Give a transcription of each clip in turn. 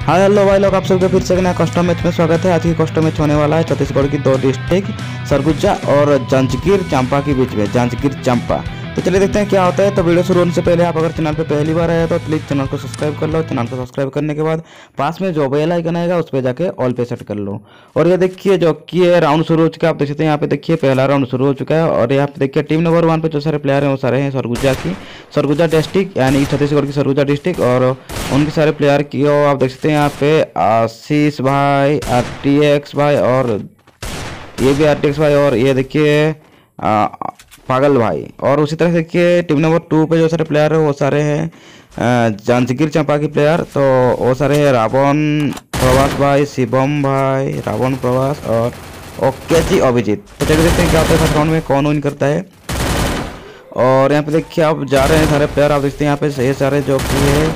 हाय, hello भाई लोग, आप सबके फिर से नया कस्टम मैच में स्वागत है। आज की कस्टम मैच होने वाला है छत्तीसगढ़ की दो डिस्ट्रिक्ट सरगुजा और जांजगीर चंपा के बीच में। जांजगीर चंपा। तो चलिए देखते हैं क्या होता है। तो वीडियो शुरू होने से पहले आप अगर चैनल पे पहली बार आए तो प्लीज़ चैनल को सब्सक्राइब कर लो। चैनल को सब्सक्राइब करने के बाद पास में जो बेल आइकन आएगा, उस पर जाके ऑल पे सेट कर लो। और ये देखिए, जो कि राउंड शुरू हो चुका है। आप देख सकते हैं, यहाँ पे देखिए, पहला राउंड शुरू हो चुका है। और यहाँ पे देखिए टीम नंबर वन पे जो सारे प्लेयर हैं, वो सारे हैं सरगुजा की। सरगुजा डिस्ट्रिक्ट यानी छत्तीसगढ़ की सरगुजा डिस्ट्रिक्ट और उनके सारे प्लेयर की आप देख सकते हैं, यहाँ पे आशीष भाई आरटीएक्स भाई और ये भी आरटीएक्स भाई। और ये देखिए पागल भाई। और उसी तरह से देखिए टीम नंबर टू पे जो सारे प्लेयर है, वो सारे हैं जांजगीर चंपा के प्लेयर तो वो सारे हैं रावण प्रवास भाई, शिवम भाई, रावण प्रवास और ओके जी अभिजीत। तो चलिए देखते हैं क्या होता है फ़र्स्ट राउंड में कौन विन करता है। और यहाँ पे देखिए, आप जा रहे हैं सारे प्लेयर आप देखते हैं यहाँ पे ये सारे जो कि है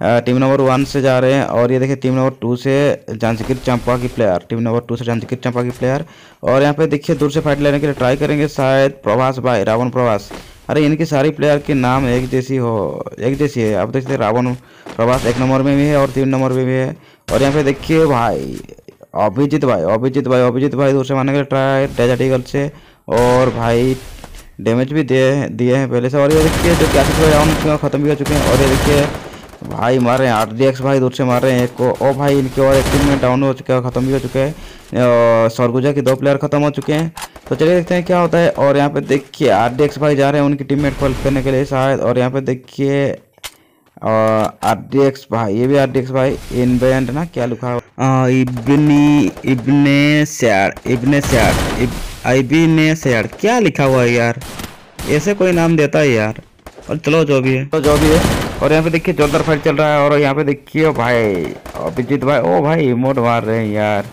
टीम नंबर वन से जा रहे हैं और ये देखिए, टीम नंबर टू से जानसिकिर चंपा की प्लेयर टीम नंबर टू से जानसिकिर चंपा की प्लेयर और यहाँ पे देखिए, दूर से फाइट लेने के लिए ट्राई करेंगे शायद प्रभास भाई, रावण प्रभास। अरे, इनकी सारी प्लेयर के नाम एक जैसी हो, एक जैसी है। आप देखते रावण प्रभास एक नंबर में भी है और तीन नंबर में भी है। और यहाँ पे देखिए भाई, अभिजीत भाई अभिजीत भाई अभिजीत भाई दूर से मारने के लिए ट्राई डेजर्ट ईगल से। और भाई डैमेज भी दिए दिए हैं पहले से। और ये देखिए, जो क्या खत्म भी हो चुके हैं। और ये देखिए भाई मार हैं आर डी भाई दूर से मार रहे हैं, एक को, ओ भाई, इनके और एक टीम में डाउन हो चुका है, ख़त्म भी हो चुके हैं। सरगुजा के दो प्लेयर ख़त्म हो चुके हैं। तो चलिए देखते हैं क्या होता है, और यहाँ पे देखिए आर डी भाई जा रहे हैं उनकी टीम मेट करने के लिए शायद, और यहाँ पे देखिए आर डी भाई, ये भी आर डी भाई, इन बैंड ना, क्या लिखा इब्नी, इब्ने सैड इब्ने सैड इब्ने सैड, क्या लिखा हुआ है यार? ऐसे कोई नाम देता है यार। और चलो जो भी है। तो जो भी है। और यहाँ पे देखिए जोरदार फाइट चल रहा है और यहाँ पे देखिए भाई अभिजीत भाई, ओ भाई मोड मार रहे हैं यार।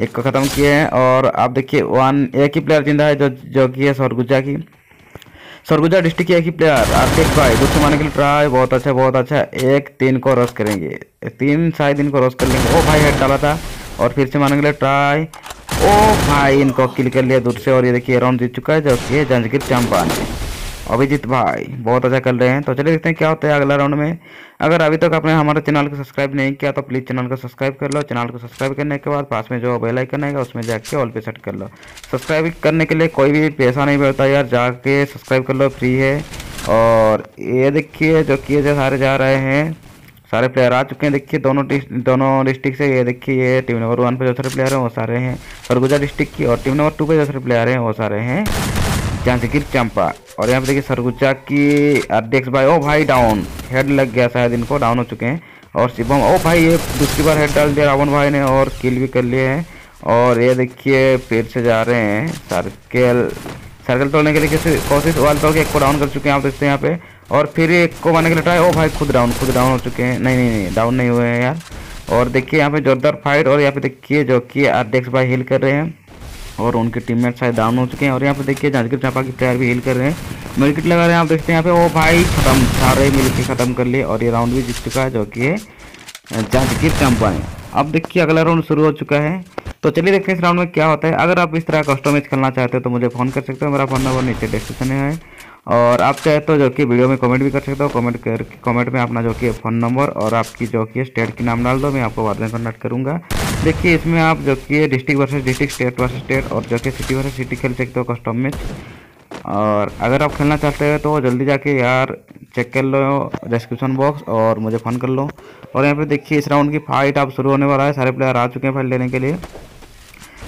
एक को ख़त्म किए हैं और आप देखिए वन एक ही प्लेयर ज़िंदा है जो जो की है सरगुजा की। सरगुजा डिस्ट्रिक्ट की एक ही प्लेयर आर्थिक भाई दूसरे मारने के लिए ट्राई बहुत अच्छा बहुत अच्छा एक, तीन को रस करेंगे। तीन साढ़े शायद को रस कर लेंगे। ओ भाई हेड डाला था और फिर से मारने के लिए ट्राई ओ भाई, इनको किल कर लिया दूर से और ये देखिए राउंड जीत चुका है, जो कि जंजगीर चंपा ने अभिजीत भाई, बहुत अच्छा कर रहे हैं। तो चलिए देखते हैं क्या होता है अगला राउंड में। अगर अभी तक आपने हमारे चैनल को सब्सक्राइब नहीं किया तो प्लीज़ चैनल को सब्सक्राइब कर लो। चैनल को सब्सक्राइब करने के बाद पास में जो बेल आइकन आएगा, उसमें जाके ऑल पे सेट कर लो। सब्सक्राइब करने के लिए कोई भी पैसा नहीं पड़ता यार, जाके सब्सक्राइब कर लो फ्री है। और ये देखिए, जो किए जो, सारे जा रहे हैं, सारे प्लेयर आ चुके हैं। देखिए, दोनों दोनों डिस्ट्रिक्ट से ये देखिए, ये टीम नंबर वन पे जो सारे प्लेयर हैं, वो सारे हैं। सरगुजा डिस्ट्रिक्ट की और टीम नंबर टू पे जो सारे प्लेयर हैं, वो सारे हैं। जांजगीर चंपा। और यहाँ पे देखिए सरगुजा की अध्यक्ष भाई, ओ भाई डाउन हेड लग गया शायद इनको डाउन हो चुके हैं। और शिवम, ओ भाई, ये दूसरी बार हेड डाल दिया रावण भाई ने और किल भी कर लिए हैं। और ये देखिए, फिर से जा रहे हैं। सर्कल सर्कल तोड़ने के लिए किसी कोशिश, वाल तोड़ के एक को डाउन कर चुके हैं आप देखते हैं यहाँ पे। और फिर एक को मारने के लिए ट्राई ओ भाई, खुद डाउन खुद डाउन हो चुके हैं। नहीं नहीं नहीं डाउन नहीं हुए हैं यार। और देखिए यहाँ पे जोरदार फाइट और यहाँ पे देखिए जो कि अध्यक्ष भाई हिल कर रहे हैं। और उनके टीममेट शायद डाउन हो चुके हैं। और यहाँ पे देखिए जांजगीर चापा की प्लेयर भी हिल कर रहे हैं। मिलकिट लगा रहे हैं, आप देखते हैं यहाँ पे। ओ भाई, खत्म। सारे मिलके ख़त्म कर लिए और ये राउंड भी जीत चुका है, जो कि जांजगीर चंपा है। अब देखिए, अगला राउंड शुरू हो चुका है। तो चलिए देखते हैं इस राउंड में क्या होता है। अगर आप इस तरह कस्टम मैच खेलना चाहते हो तो मुझे फ़ोन कर सकते हो। मेरा फ़ोन नंबर नीचे डिस्क्रिप्शन है। और आप चाहे तो जो कि वीडियो में कमेंट भी कर सकते हो। कमेंट कर कमेंट में अपना जो कि फ़ोन नंबर और आपकी जो कि स्टेट की नाम डाल दो, मैं आपको बाद में कनेक्ट करूँगा। देखिए, इसमें आप जो कि district versus district state versus state और जो कि सिटी वर्सेस सिटी खेल सकते हो कस्टम मैच और अगर आप खेलना चाहते हो तो जल्दी जाके यार चेक कर लो डिस्क्रिप्शन बॉक्स और मुझे फ़ोन कर लो। और यहाँ पे देखिए, इस राउंड की फाइट आप शुरू होने वाला है। सारे प्लेयर आ चुके हैं फाइट लेने के लिए।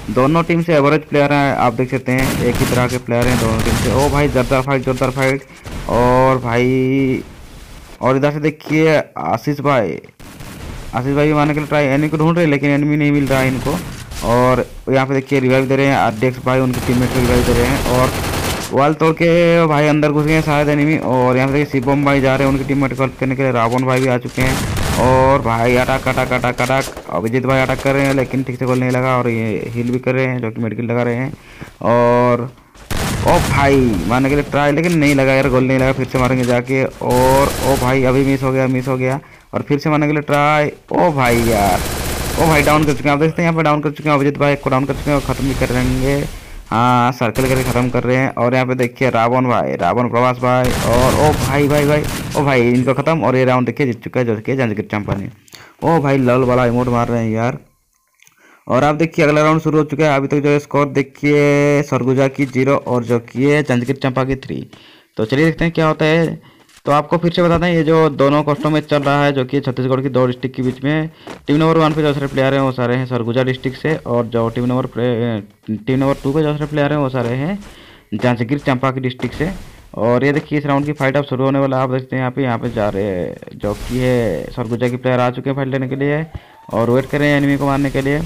दोनों टीम से एवरेज प्लेयर हैं, आप देख सकते हैं, एक ही तरह के प्लेयर हैं दोनों टीम से। ओ भाई, जोरदार फाइट जोरदार फाइट और भाई, और इधर से देखिए, आशीष भाई। आशीष भाई मारने के लिए ट्राई एनिमी को ढूंढ रहे हैं, लेकिन एनिमी नहीं मिल रहा है इनको। और यहाँ पे देखिए रिवाइव दे रहे हैं, अध्यक्ष भाई, उनके टीम को रिवाइव दे रहे हैं। और वाल तोड़ के भाई, अंदर घुस गए हैं शायद एनिमी और यहाँ पे देखिए, शिवम भाई जा रहे हैं, उनकी टीम मेट करने के लिए। रावण भाई भी आ चुके हैं। और भाई अटक अटक अटक अटक। अभिजीत भाई अटक कर रहे हैं, लेकिन ठीक से गोल नहीं लगा और ये हिल भी कर रहे हैं, जो कि मेडिकल लगा रहे हैं। और, ओ भाई, मारने के लिए ट्राई लेकिन नहीं लगा यार, गोल नहीं लगा, फिर से मारेंगे जाके। और, ओ भाई, अभी मिस हो गया मिस हो गया। और फिर से मारने के लिए ट्राई ओ भाई यार। ओ भाई डाउन कर चुके हैं, आप देखते हैं, यहाँ पर डाउन कर चुके हैं, अभिजीत भाई को डाउन कर चुके हैं और ख़त्म भी कर देंगे हाँ सर्कल करके ख़त्म कर रहे हैं। और यहाँ पे देखिए रावण भाई, रावण प्रवास भाई और, ओ भाई भाई भाई, ओ भाई, इनको ख़त्म। और ये राउंड देखिए, जीत चुका है जो कि जंजगिर चंपा ने। ओ भाई, लल वाला इमोट मार रहे हैं यार। और आप देखिए, अगला राउंड शुरू हो चुका है। अभी तक तो जो स्कोर देखिए, सरगुजा की ज़ीरो और जो कि है जंजगिर चंपा की थ्री तो चलिए देखते हैं क्या होता है। तो आपको फिर से बता दें ये जो दोनों कस्टों में चल रहा है, जो कि छत्तीसगढ़ की दो डिस्ट्रिक्ट के बीच में टीम नंबर वन पे जो सारे प्लेयर हैं, वो सारे हैं सरगुजा डिस्ट्रिक्ट से, और जो team number team number two पे जो सारे प्लेयर हैं, वो सारे हैं जांजगीर चंपा की डिस्ट्रिक्ट से। और ये देखिए, इस राउंड की फाइट अब शुरू होने वाला आप देखते हैं यहाँ पे यहाँ पे जा रहे हैं, जो कि है सरगुजा के प्लेयर आ चुके हैं फाइट लेने के लिए, और वेट कर रहे हैं एनिमी को मारने के लिए।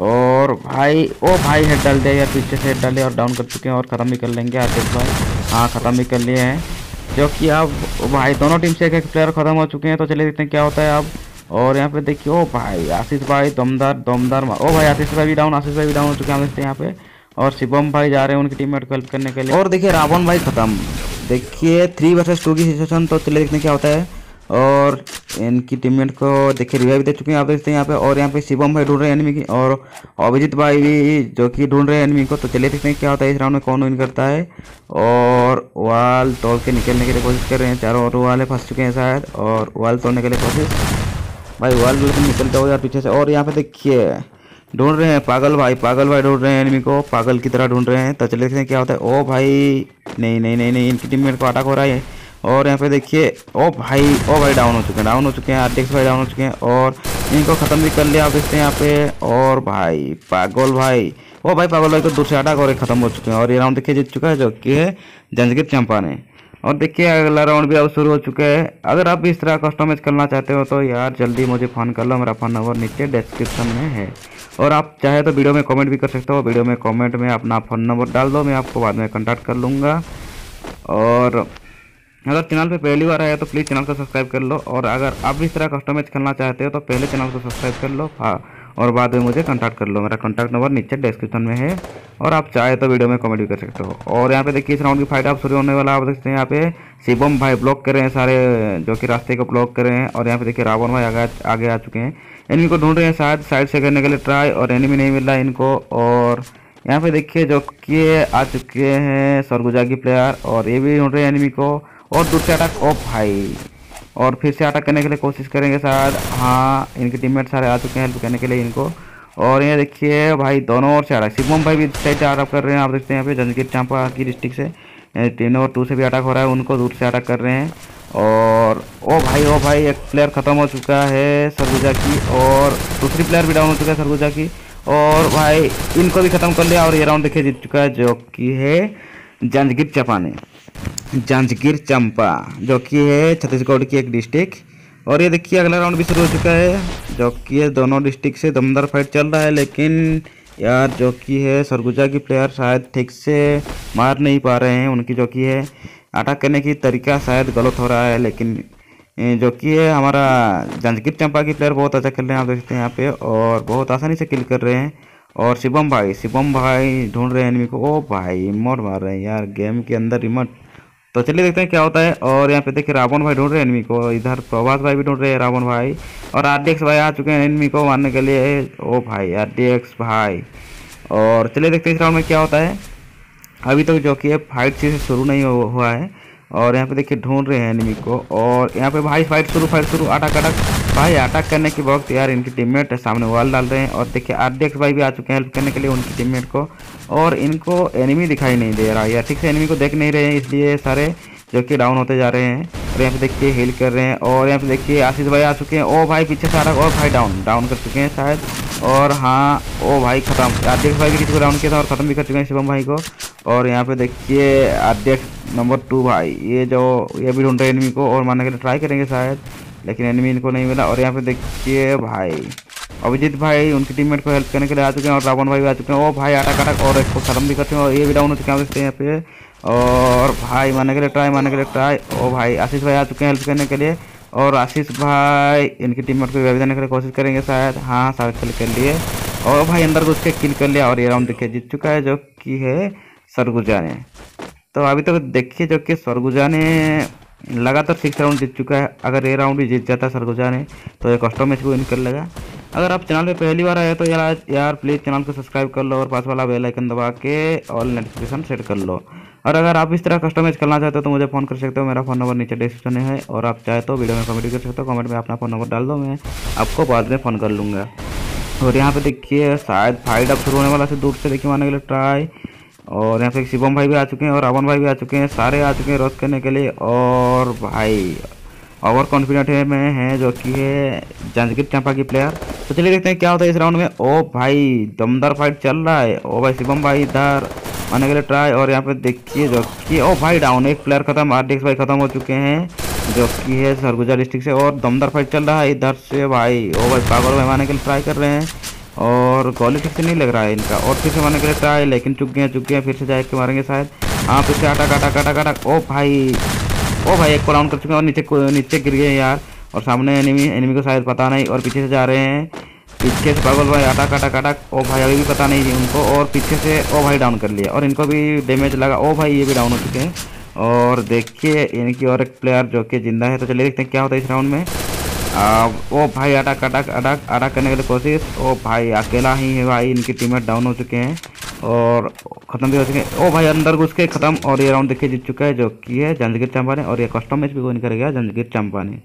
और भाई, ओ भाई हेड डाल दिया यार, पीछे से हेड डाले और डाउन कर चुके हैं और ख़त्म भी कर लेंगे आतिफ भाई। हाँ ख़त्म भी कर लिए हैं। जो कि अब भाई, दोनों टीम से एक एक प्लेयर ख़त्म हो चुके हैं तो चले देखते हैं क्या होता है अब। और यहाँ पे देखिए, ओ भाई, आशीष भाई, दमदार दमदार ओ भाई, आशीष भाई भी डाउन आशीष भाई भी डाउन हो चुके हैं देखते हैं यहाँ पे। और शिवम भाई जा रहे हैं उनकी टीम को हेल्प करने के लिए। और देखिए, रावण भाई खत्म। देखिए थ्री वर्सेस टू की सिचुएशन तो चले देखते हैं क्या होता है। और इनकी टीममेट को देखिए रिवाइव दे चुके हैं आप देखते हैं यहाँ पे और यहाँ पे शिवम भाई ढूंढ रहे हैं एनिमी की, और अभिजीत भाई भी जो कि ढूंढ रहे हैं एनिमी को तो चलिए देखते हैं क्या होता है इस राउंड में, कौन विन करता है। और वाल तोड़ के निकलने के लिए कोशिश कर रहे हैं, चारों और वाले फंस चुके हैं शायद, और वाल तोड़ने के लिए कोशिश। भाई वाल बिल्कुल निकल जाओ यार पीछे से, और यहाँ पे देखिए, ढूंढ रहे हैं पागल भाई पागल भाई ढूंढ रहे हैं एनिमी को, पागल की तरह ढूंढ रहे हैं तो चलिए देखते हैं क्या होता है। ओ भाई, नहीं नहीं नहीं नहीं, इनकी टीममेट को अटैक हो रहा है। और यहाँ पे देखिए, ओ भाई ओ भाई डाउन हो चुके हैं डाउन हो चुके हैं आरटीएक्स भाई डाउन हो चुके हैं और इनको ख़त्म भी कर लिया आप हैं यहाँ पे और भाई, पागल भाई। ओ भाई, पागल भाई को दूसरे अटैक और ख़त्म हो चुके हैं और ये राउंड देखिए जीत चुका है जो कि है जंजगीर चंपा ने। और देखिए, अगला राउंड भी अब शुरू हो चुका है। अगर आप इस तरह कस्टमाइज करना चाहते हो तो यार जल्दी मुझे फ़ोन कर लो, मेरा फ़ोन नंबर नीचे डिस्क्रिप्शन में है। और आप चाहे तो वीडियो में कमेंट भी कर सकते हो वीडियो में कमेंट में अपना फ़ोन नंबर डाल दो, मैं आपको बाद में कॉन्टैक्ट कर लूँगा। और अगर चैनल पे पहली बार आया तो प्लीज़ चैनल को सब्सक्राइब कर लो और अगर आप भी इस तरह कस्टमाइज करना चाहते हो तो पहले चैनल को सब्सक्राइब कर लो हाँ और बाद में मुझे कॉन्टैक्ट कर लो। मेरा कॉन्टैक्ट नंबर नीचे डिस्क्रिप्शन में है और आप चाहे तो वीडियो में कमेंट कर सकते हो। और यहाँ पे देखिए इस राउंड की फाइट आप शुरू होने वाला आप देखते हैं यहाँ पे शिवम भाई ब्लॉक कर रहे हैं सारे, जो कि रास्ते को ब्लॉक कर रहे हैं और यहाँ पे देखिए रावण भाई आगे आगे आ चुके हैं। एनिमी को ढूंढ रहे हैं शायद साइड से करने के लिए ट्राई और एनिमी नहीं मिल रहा इनको और यहाँ पे देखिए जो कि आ चुके हैं सरगुजा की प्लेयर और ये भी ढूंढ रहे हैं एनिमी को। और दूसरे अटैक ओ भाई। और फिर से अटैक करने के लिए कोशिश करेंगे शायद। हाँ इनके टीममेट सारे आ चुके हैं हेल्प करने के लिए इनको। और ये देखिए भाई, दोनों ओर से अटैक शिवम भाई भी साइड से अटैक कर रहे हैं, आप देखते हैं यहाँ पे जंजगीर चांपा की डिस्ट्रिक्ट से। तीन और टू से भी अटैक हो रहा है, उनको दूर से अटैक कर रहे हैं। और, ओ भाई ओ भाई, एक प्लेयर ख़त्म हो चुका है सरगुजा की, और दूसरी प्लेयर भी डाउन हो चुका है सरगुजा की। और भाई, इनको भी ख़त्म कर लिया, और ये राउंड देखिए जीत चुका है, जो कि है जंजगीर चपा ने। जांजगीर चंपा, जो कि है छत्तीसगढ़ की एक डिस्ट्रिक्ट और ये देखिए, अगला राउंड भी शुरू हो चुका है, जो कि है दोनों डिस्ट्रिक्ट से दमदार फाइट चल रहा है, लेकिन यार जो कि है, सरगुजा की प्लेयर शायद ठीक से मार नहीं पा रहे हैं, उनकी जो कि है अटैक करने की तरीका शायद गलत हो रहा है, लेकिन जो कि है, हमारा जंजगीर चंपा की प्लेयर बहुत अच्छा खेल रहे हैं, आप देखते हैं यहाँ पे, और बहुत आसानी से किल कर रहे हैं। और शिवम भाई शिवम भाई ढूंढ रहे हैं एनिमी को। ओ भाई रिमोट मार रहे हैं यार गेम के अंदर रिमोट तो चलिए देखते हैं क्या होता है। और यहाँ पे देखिए रावण भाई ढूंढ रहे हैं एनमी को। इधर प्रभास भाई भी ढूंढ रहे हैं रावण भाई। और आर भाई आ चुके हैं एनमी को मारने के लिए। ओ भाई आर भाई। और चलिए देखते हैं इस राउंड में क्या होता है। अभी तक तो जो कि फाइट से शुरू नहीं हुआ है। और यहाँ पे देखिए ढूंढ रहे हैं एनिमी को और यहाँ पे भाई फाइट शुरू फाइट शुरू अटक अटक भाई अटक करने के वक्त यार इनकी टीममेट सामने वॉल डाल रहे हैं और देखिए आरडीएक्स भाई भी आ चुके हैं हेल्प करने के लिए उनकी टीममेट को और इनको एनिमी दिखाई नहीं दे रहा है ठीक से एनिमी को देख नहीं रहे हैं इसलिए सारे जो कि डाउन होते जा रहे हैं। और यहाँ पे देखिए हील कर रहे हैं और यहाँ पे देखिए आशीष भाई आ चुके हैं। ओ भाई पीछे से आ रहा और भाई डाउन डाउन कर चुके हैं शायद। और हाँ ओ भाई खत्म। आरडीएक्स भाई भी किसी को डाउन किया था और ख़त्म भी कर चुके हैं शिवम भाई को। और यहाँ पे देखिए आरडीएक्स नंबर टू भाई, ये जो, ये भी ढूंढ रहे एनमी को और मारने के लिए ट्राई करेंगे शायद, लेकिन एनमी इनको नहीं मिला। और यहाँ पे देखिए भाई, अभिजीत भाई उनकी टीममेट को हेल्प करने के लिए आ चुके हैं और रावण भाई भी आ चुके हैं। ओ भाई अटक अटक और इसको खत्म भी करते हैं और ये भी डाउन हो चुके हैं यहाँ पे। और भाई मारने के लिए ट्राई मारने के लिए ट्राई ओ भाई, आशीष भाई आ चुके हैं हेल्प करने के लिए। और आशीष भाई, इनकी टीममेट को भी देने के कोशिश करेंगे शायद। हाँ शायद किल कर लिए। और भाई, अंदर घुस के किल कर लिया और ये राउंड देखिए, जीत चुका है, जो कि है सरगुजा ने। तो अभी तक तो देखिए, जो कि सरगुजा ने लगातार सिक्स राउंड जीत चुका है। अगर ये राउंड भी जीत जाता सरगुजा ने तो एक कस्टम मैच को विन कर लेगा। अगर आप चैनल पे पहली बार आए तो यार यार प्लीज़ चैनल को सब्सक्राइब कर लो और पास वाला बेल आइकन दबा के ऑल नोटिफिकेशन सेट कर लो। और अगर आप इस तरह कस्टमाइज करना चाहते हो तो मुझे फ़ोन कर सकते हो। मेरा फ़ोन नंबर नीचे डिस्क्रिप्शन में है और आप चाहे तो वीडियो में कमेंट कर सकते हो। कमेंट में अपना फ़ोन नंबर डाल दो, मैं आपको बाद में फ़ोन कर लूँगा। और यहाँ पे देखिए, शायद फाइट अब शुरू होने वाला से दूर से देखिए मारने के लिए ट्राई और यहाँ पे शिवम भाई भी आ चुके हैं और अवन भाई भी आ चुके हैं, सारे आ चुके हैं रोस्ट करने के लिए। और भाई ओवर कॉन्फिडेंट है, मैं, है, जो कि है जांजगीर चांपा की प्लेयर तो चलिए देखते हैं क्या होता है इस राउंड में। ओ भाई, दमदार फाइट चल रहा है। ओ भाई, शिवम भाई इधर आने के लिए ट्राई और यहाँ पे देखिए जो कि, ओ भाई डाउन एक प्लेयर खत्म आरडीएक्स भाई खत्म हो चुके हैं, जो कि है सरगुजा डिस्ट्रिक्ट से। और दमदार फाइट चल रहा है इधर से भाई। ओ भाई, पागल भाई मारने के लिए ट्राई कर रहे हैं और गोली ठीक से नहीं लग रहा है इनका। और फिर से मारने के लिए ट्राई लेकिन चुक गए चुक गए फिर से जाए के मारेंगे शायद। हाँ फिर से आटा, काटा काटा काटा। ओ भाई ओ भाई एक को राउंड कर चुके हैं और नीचे नीचे गिर गए यार। और सामने एनिमी एनिमी को शायद पता नहीं और पीछे से जा रहे हैं। पीछे से पागल भाई आटा काटा काटा। ओ भाई अभी भी पता नहीं थी उनको। और पीछे से ओ भाई डाउन कर लिया। और इनको भी डैमेज लगा। ओ भाई ये भी डाउन हो चुके हैं। और देखिए इनकी और एक प्लेयर जो कि ज़िंदा है। तो चलिए देखते हैं क्या होता है इस राउंड में। आ, ओ भाई अटक अटक अटक अटक करने के लिए कोशिश। ओ भाई अकेला ही है भाई। इनकी टीमेट डाउन हो चुके हैं। और ख़त्म भी हो चुके ओ भाई, अंदर घुस के ख़त्म। और ये राउंड देखिए, जीत चुका है, जो कि है, जंजगीर चंपा ने और ये कस्टम मैच भी कोई नहीं गया जंजगीर चंपा ने